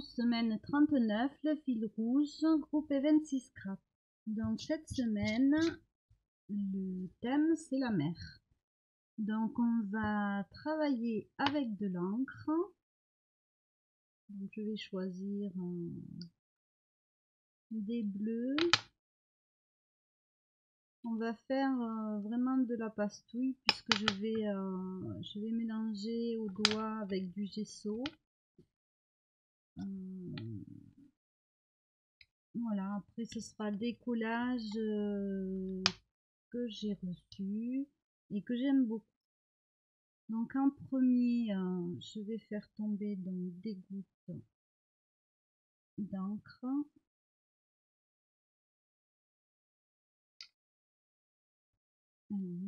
semaine 39, le fil rouge, groupe 26 scrap. Donc cette semaine, le thème c'est la mer. Donc on va travailler avec de l'encre. Donc je vais choisir des bleus. On va faire euh, vraiment de la pastouille puisque je vais, euh, je vais mélanger au doigt avec du gesso. Euh, voilà, après ce sera des collages euh, que j'ai reçus et que j'aime beaucoup. Donc en premier, euh, je vais faire tomber donc des gouttes d'encre.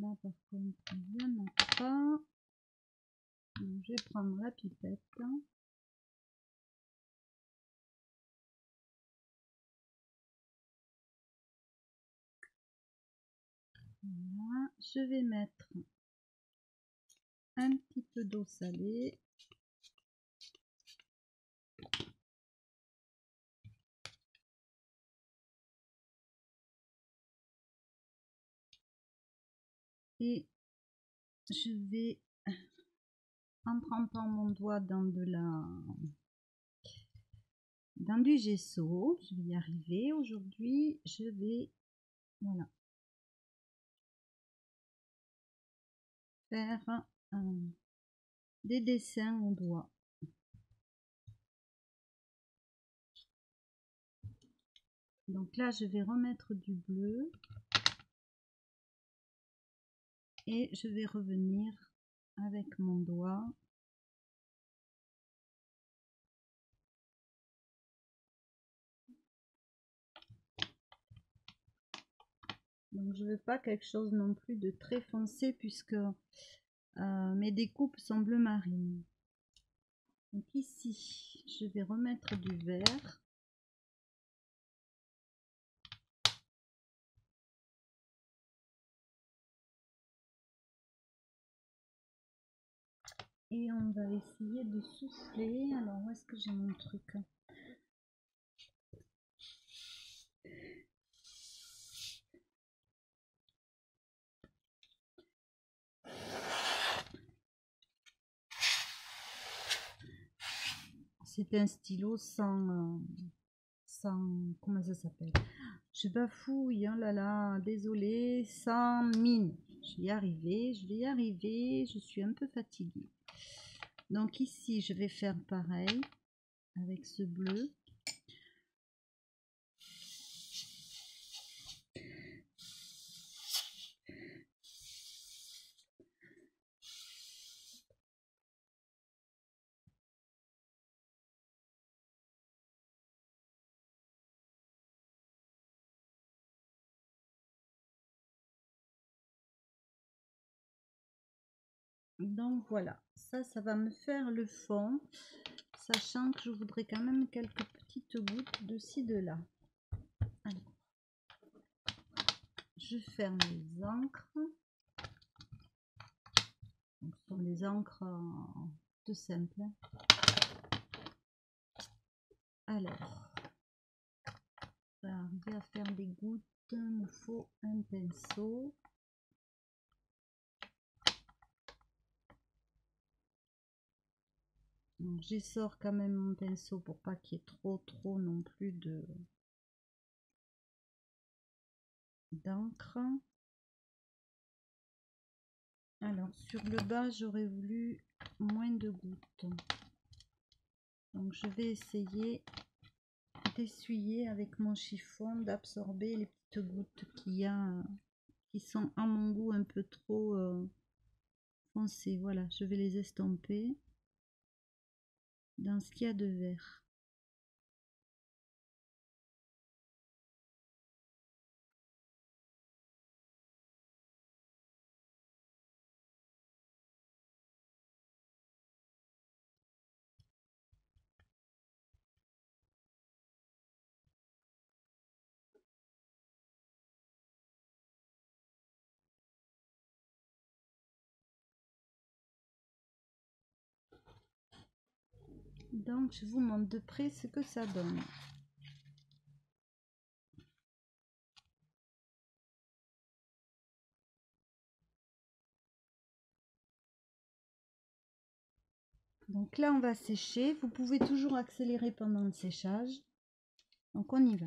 là par contre, il n'y en a pas. je vais prendre la pipette. Je vais mettre un petit peu d'eau salée. Et je vais, en trempant mon doigt dans de la dans du gesso, je vais y arriver aujourd'hui, je vais, voilà, faire des dessins au doigt. Donc là, je vais remettre du bleu et je vais revenir avec mon doigt Donc je veux pas quelque chose non plus de très foncé puisque euh, mes découpes sont bleu marine. Donc ici, je vais remettre du vert. Et on va essayer de souffler. Alors où est-ce que j'ai mon truc? C'est un stylo sans, euh, comment ça s'appelle? Je bafouille, oh là là, désolé, sans mine. Je vais y arriver, je vais y arriver, je suis un peu fatiguée. Donc ici, je vais faire pareil avec ce bleu. Donc voilà. Ça ça va me faire le fond sachant que je voudrais quand même quelques petites gouttes de ci de là. Je ferme les encres. Ce sont des encres de simple. Alors arriver à faire des gouttes. Il me faut un pinceau j'essore quand même mon pinceau pour pas qu'il y ait trop trop non plus de d'encre. Alors sur le bas j'aurais voulu moins de gouttes. Donc je vais essayer d'essuyer avec mon chiffon d'absorber les petites gouttes qu'il y a qui sont à mon goût un peu trop euh, foncées. Voilà je vais les estomper dans ce qu'il y a de vert. Donc, je vous montre de près ce que ça donne. Donc là, on va sécher. Vous pouvez toujours accélérer pendant le séchage. Donc on y va.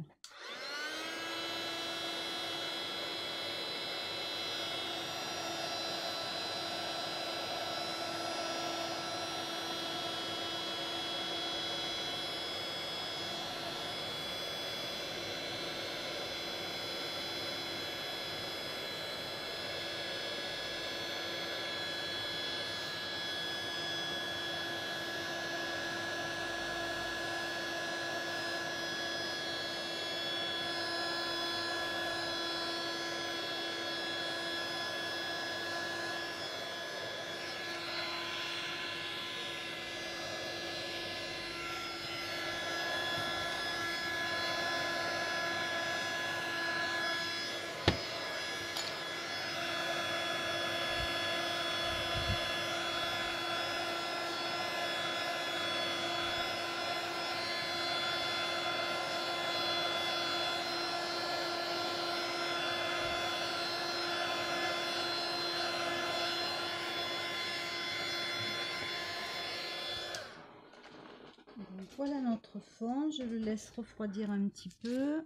Voilà notre fond, je le laisse refroidir un petit peu.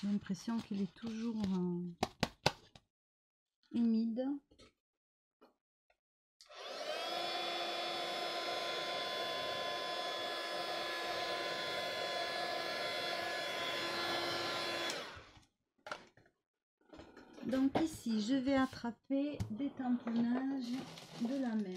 J'ai l'impression qu'il est toujours euh, humide. Donc ici, je vais attraper des tamponnages de la mer.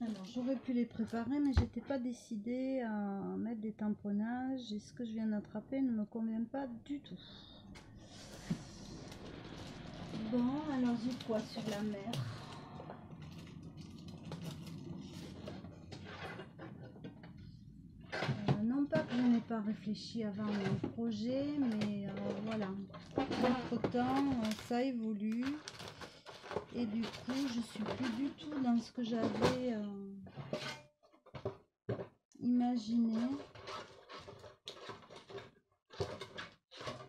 Alors, j'aurais pu les préparer, mais j'étais pas décidée à mettre des tamponnages. Et ce que je viens d'attraper ne me convient pas du tout. Bon, alors j'ai quoi sur la mer Euh, Non pas que je n'ai pas réfléchi avant mon projet, mais euh, voilà. Entre temps, ça évolue. Et du coup, je suis plus du tout dans ce que j'avais euh, imaginé.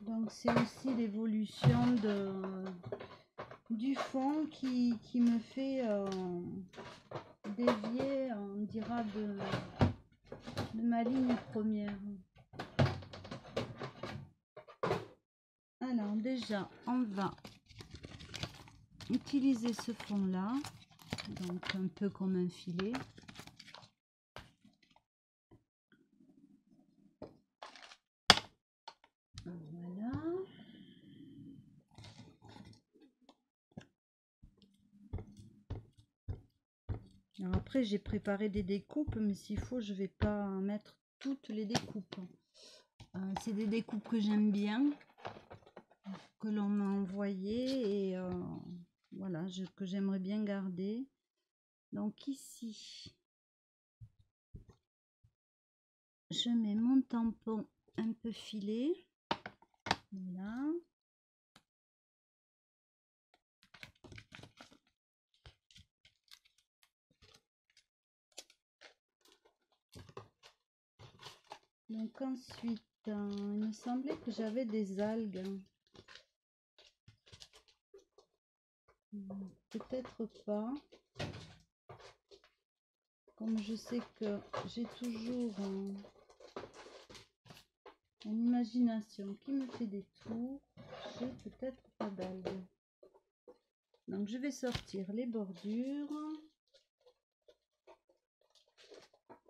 Donc c'est aussi l'évolution de du fond qui, me fait euh, dévier, on dira, de, de ma ligne première. Alors déjà, on va utiliser ce fond là, donc un peu comme un filet. Voilà. Alors j'ai préparé des découpes, mais s'il faut, je vais pas mettre toutes les découpes. Euh, c'est des découpes que j'aime bien, que l'on m'a envoyé et euh, voilà, je- que j'aimerais bien garder. Donc ici, je mets mon tampon un peu filé. Voilà. Donc ensuite, euh, il me semblait que j'avais des algues. Hmm, Peut-être pas. Comme je sais que j'ai toujours une imagination qui me fait des tours, j'ai peut-être pas d'algues. Donc je vais sortir les bordures.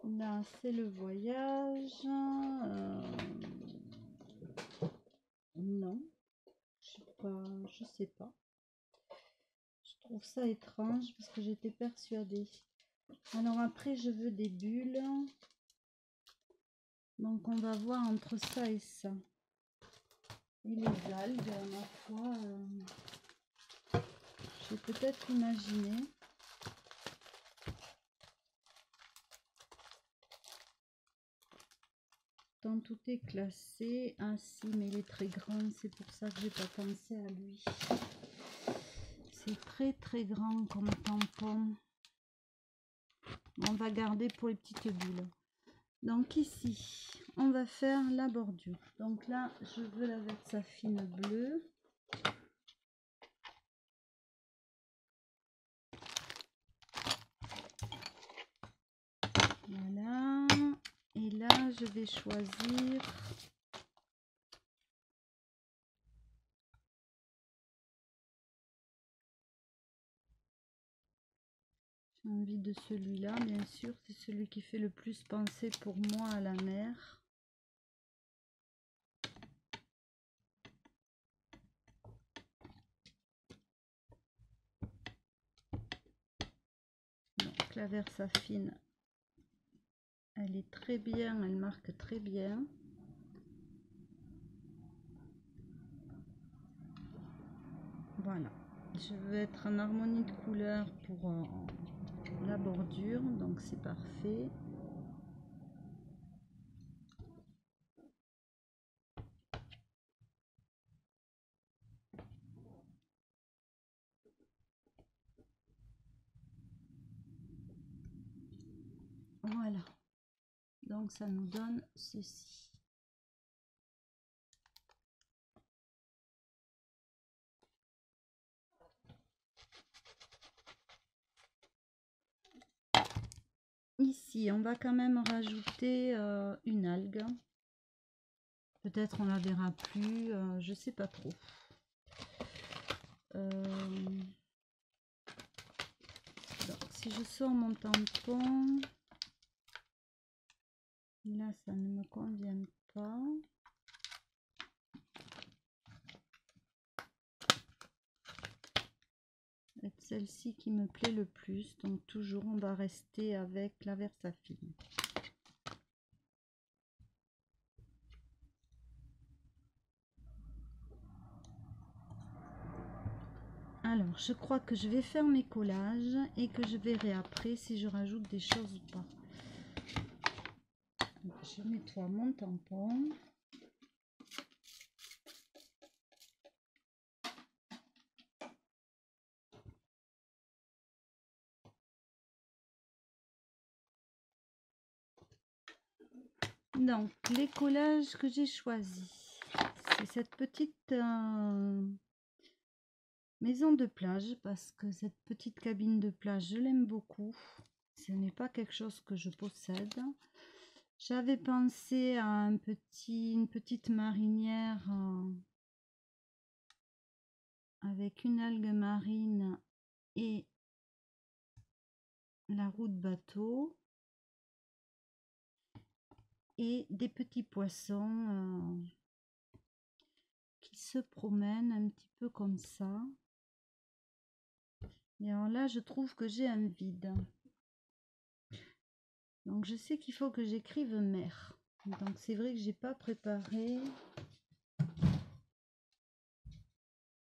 Là, c'est le voyage. euh, Non, je sais pas, je sais pas. Je trouve ça étrange parce que j'étais persuadée. Alors après, je veux des bulles. Donc on va voir entre ça et ça. Et les algues, ma foi, euh, j'ai peut-être imaginé. Tout est classé. Ah si, mais il est très grand, c'est pour ça que j'ai pas pensé à lui. C'est très très grand comme tampon. On va garder pour les petites bulles. Donc ici, on va faire la bordure. Donc là, je veux la Versafine bleue. Voilà. Et là, je vais choisir J'ai envie de celui-là, bien sûr. C'est celui qui fait le plus penser pour moi à la mer. Donc la elle est très bien, elle marque très bien. Voilà. Je veux être en harmonie de couleur pour euh, la bordure, donc c'est parfait. Voilà. Ça nous donne ceci. Ici, on va quand même rajouter euh, une algue. Peut-être on la verra plus, euh, je sais pas trop. Euh, si je sors mon tampon, là ça ne me convient pas. celle-ci qui me plaît le plus. Donc toujours on va rester avec la Versafine. Alors, je crois que je vais faire mes collages et que je verrai après si je rajoute des choses ou pas. Je nettoie mon tampon. Donc, les collages que j'ai choisis, c'est cette petite euh, maison de plage parce que cette petite cabine de plage, je l'aime beaucoup. Ce n'est pas quelque chose que je possède. J'avais pensé à un petit, une petite marinière euh, avec une algue marine et la roue de bateau et des petits poissons euh, qui se promènent un petit peu comme ça. Et alors là, je trouve que j'ai un vide. Donc je sais qu'il faut que j'écrive mer. Donc c'est vrai que j'ai pas préparé.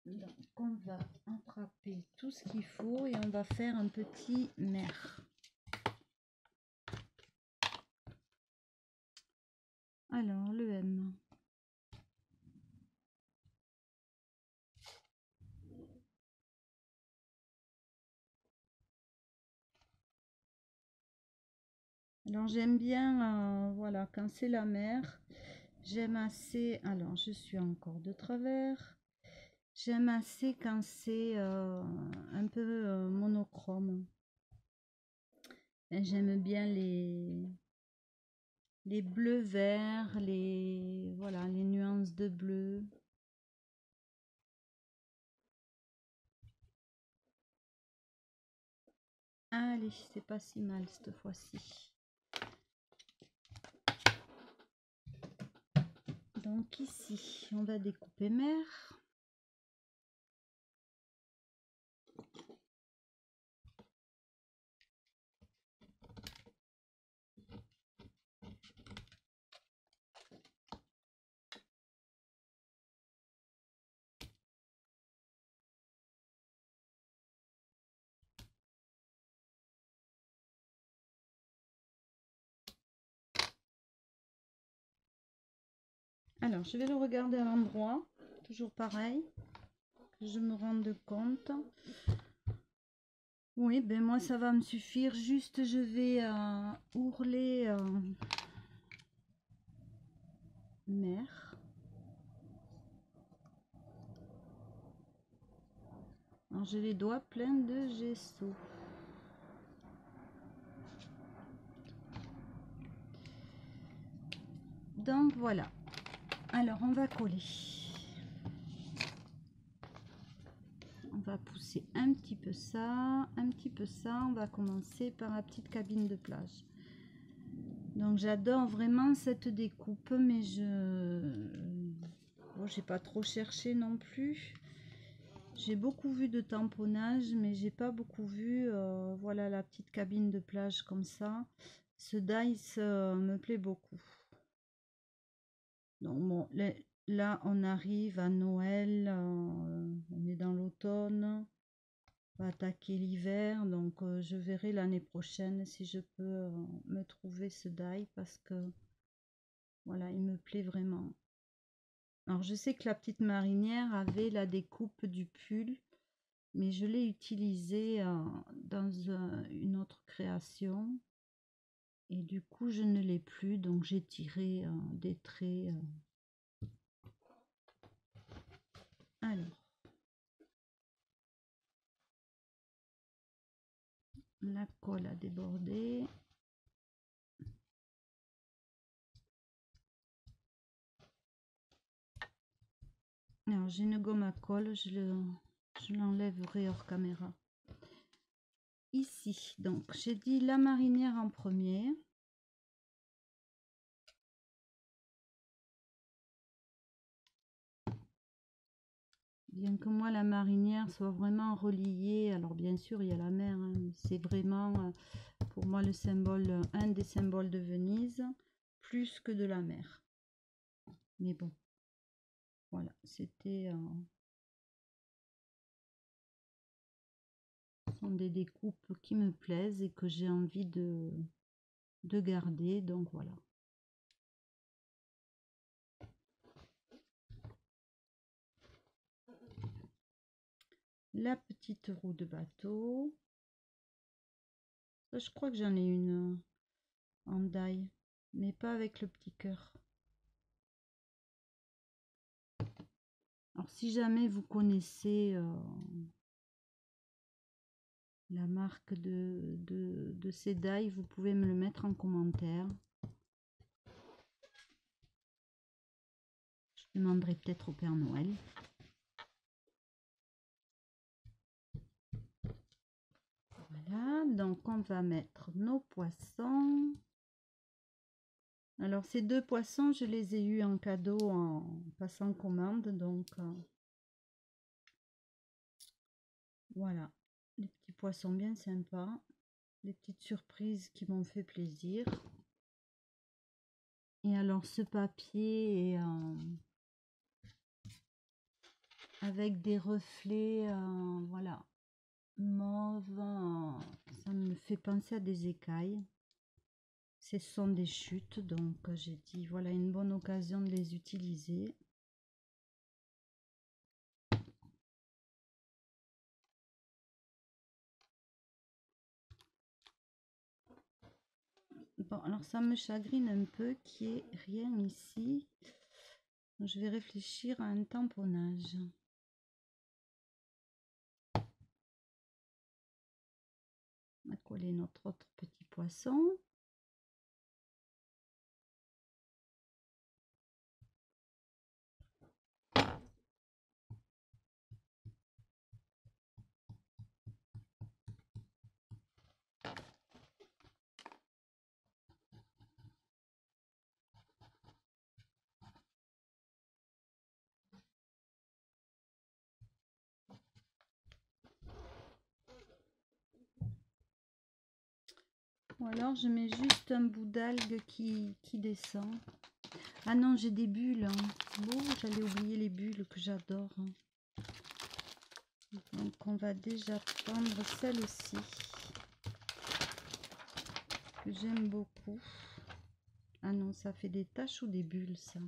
Donc on va attraper tout ce qu'il faut et on va faire un petit mer. Alors, le M. Alors j'aime bien, euh, voilà, quand c'est la mer, j'aime assez, alors je suis encore de travers, j'aime assez quand c'est euh, un peu euh, monochrome. J'aime bien les, les bleus verts, les voilà, les nuances de bleu. Allez, c'est pas si mal cette fois-ci. Donc ici, on va découper mer. Alors, je vais le regarder à l'endroit, toujours pareil, que je me rende compte. Oui, ben moi ça va me suffire. Juste, je vais euh, ourler euh, mer. Alors, j'ai les doigts pleins de gesso. Donc voilà. Alors on va coller. On va pousser un petit peu ça, un petit peu ça. On va commencer par la petite cabine de plage. Donc j'adore vraiment cette découpe, mais je bon, j'ai pas trop cherché non plus. J'ai beaucoup vu de tamponnage, mais j'ai pas beaucoup vu. euh, voilà la petite cabine de plage comme ça. Ce dice euh, me plaît beaucoup. Donc bon, là, on arrive à Noël, euh, on est dans l'automne, on va attaquer l'hiver, donc euh, je verrai l'année prochaine si je peux euh, me trouver ce die parce que voilà, il me plaît vraiment. Alors je sais que la petite marinière avait la découpe du pull, mais je l'ai utilisée dans une autre création. Et du coup, je ne l'ai plus, donc j'ai tiré euh, des traits. euh. Alors, la colle a débordé. Alors, j'ai une gomme à colle, je le, je l'enlèverai hors caméra. Ici, donc, j'ai dit la marinière en premier. Bien que moi, la marinière soit vraiment reliée, alors bien sûr, il y a la mer, hein, c'est vraiment euh, pour moi le symbole, un des symboles de Venise, plus que de la mer. Mais bon, voilà, c'était... euh, des découpes qui me plaisent et que j'ai envie de, de garder, donc voilà. La petite roue de bateau. Je crois que j'en ai une en die, mais pas avec le petit cœur. Alors si jamais vous connaissez euh, la marque de, de, ces die, vous pouvez me le mettre en commentaire. Je demanderai peut-être au Père Noël. Voilà, donc on va mettre nos poissons. Alors ces deux poissons, je les ai eus en cadeau en passant commande, donc euh, voilà, poissons bien sympas, des petites surprises qui m'ont fait plaisir. Et alors ce papier est euh, avec des reflets, euh, voilà, mauve, euh, ça me fait penser à des écailles. Ce sont des chutes, donc j'ai dit voilà une bonne occasion de les utiliser. Alors ça me chagrine un peu qu'il n'y ait rien ici. Je vais réfléchir à un tamponnage. On va coller notre autre petit poisson. Alors je mets juste un bout d'algue qui, descend. Ah non, j'ai des bulles. hein. J'allais oublier les bulles que j'adore. hein. Donc on va déjà prendre celle-ci. Que j'aime beaucoup. Ah non, ça fait des taches ou des bulles ça?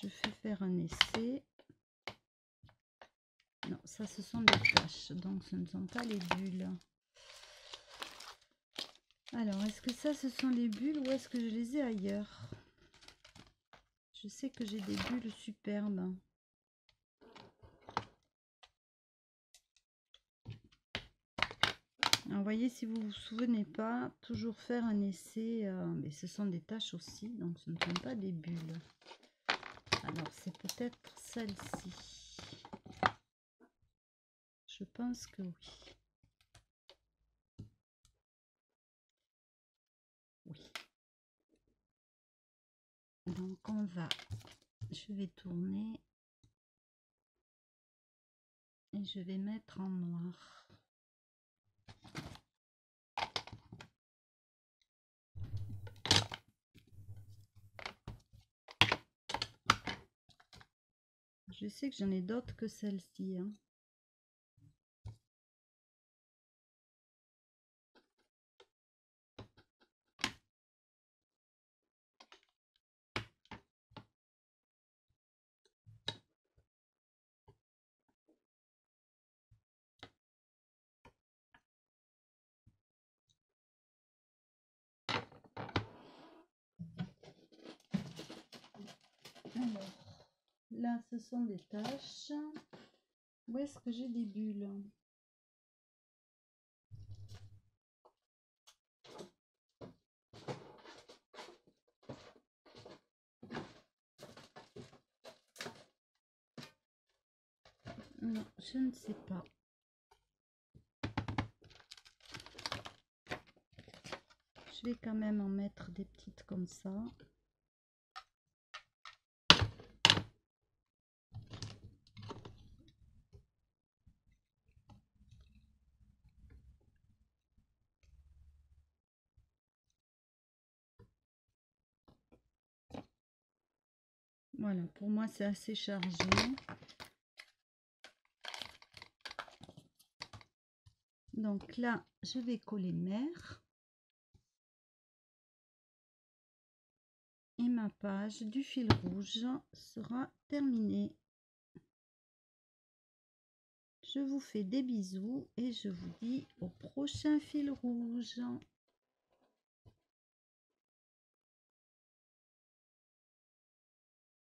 Je fais faire un essai. Non, ça ce sont des taches, donc ce ne sont pas les bulles. Alors, est-ce que ça ce sont les bulles ou est-ce que je les ai ailleurs? Je sais que j'ai des bulles superbes. vous voyez, si vous vous souvenez pas, toujours faire un essai, euh, mais ce sont des taches aussi, donc ce ne sont pas des bulles. Alors, c'est peut-être celle-ci. Je pense que. Oui. Donc, on va... Je vais tourner. Et je vais mettre en noir. Je sais que j'en ai d'autres que celle-ci. Hein. Là, ce sont des taches. Où est-ce que j'ai des bulles Non, je ne sais pas. Je vais quand même en mettre des petites comme ça. Voilà, pour moi c'est assez chargé. Donc là, je vais coller mer. Et ma page du fil rouge sera terminée. Je vous fais des bisous et je vous dis au prochain fil rouge.